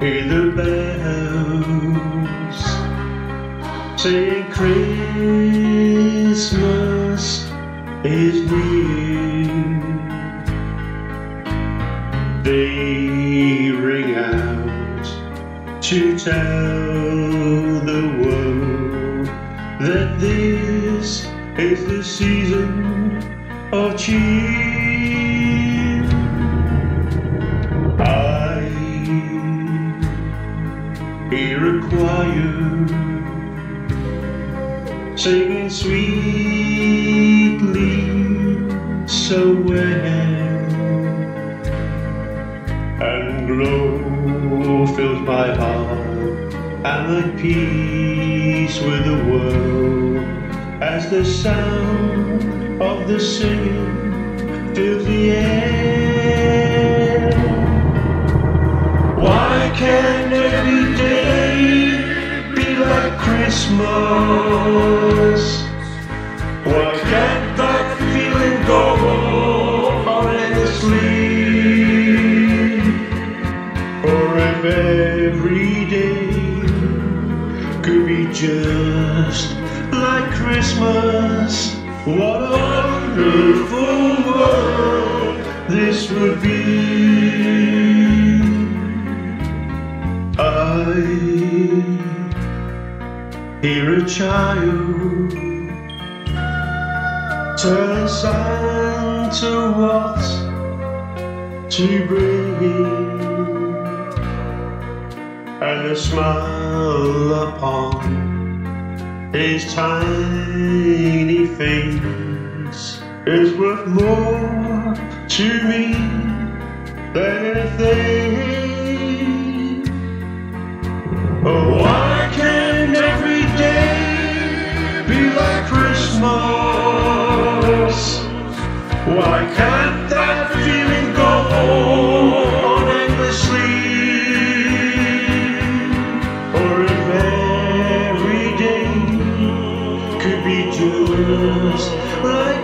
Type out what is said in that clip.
Hear the bells saying Christmas is near. They ring out to tell the world that this is the season of cheer. Singing sweetly so well. And glow fills my heart and like peace with the world. As the sound of the singing fills the air. Why can't Christmas? Why can't that feeling go on endlessly? Or if every day could be just like Christmas, what a wonderful world this would be. Hear a child telling Santa what to bring and a smile upon his tiny face is worth more to me Christmas? Why can't that feeling go on endlessly? Or if every day could be just like